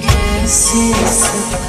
quer se sofrer.